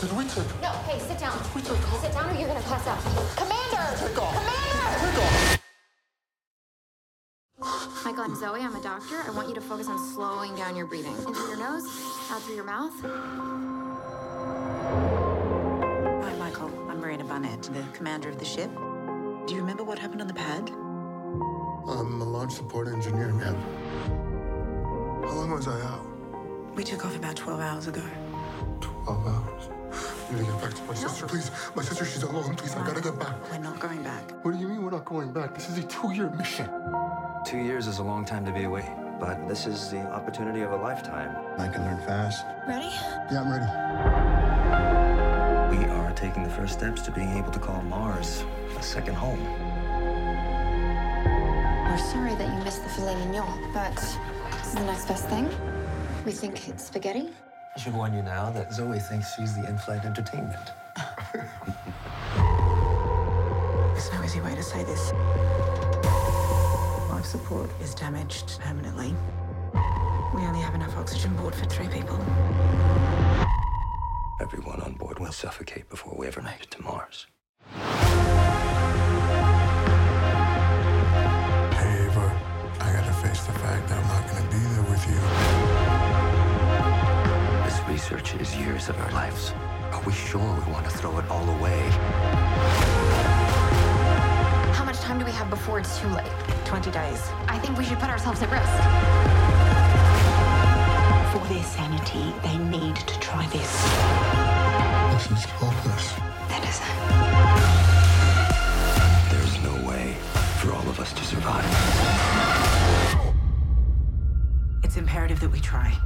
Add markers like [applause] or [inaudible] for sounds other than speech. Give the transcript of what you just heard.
Did we take No, hey, sit down. we take off? Sit down or you're gonna pass out. Commander! Take off. Commander! Take off. [gasps] Michael, I'm Zoe. I'm a doctor. I want you to focus on slowing down your breathing. In through your nose, out through your mouth. Hi, Michael. I'm Marina Barnett, the commander of the ship. Do you remember what happened on the pad? I'm a launch support engineer, ma'am. How long was I out? We took off about 12 hours ago. 12 hours. I need to get back to my sister, please. My sister, she's alone. Please, I gotta get back. We're not going back. What do you mean we're not going back? This is a two-year mission. Two years is a long time to be away, but this is the opportunity of a lifetime. I can learn fast. Ready? Yeah, I'm ready. We are taking the first steps to being able to call Mars a second home. We're sorry that you missed the filet mignon, but this is the next best thing. We think it's spaghetti. I should warn you now that Zoe thinks she's the in-flight entertainment. There's no easy way to say this. Life support is damaged permanently. We only have enough oxygen board for three people. Everyone on board will suffocate before we ever make it to Mars. Research is years of our lives. Are we sure we want to throw it all away? How much time do we have before it's too late? 20 days. I think we should put ourselves at risk. For their sanity, they need to try this. This is hopeless. That is There's no way for all of us to survive. It's imperative that we try.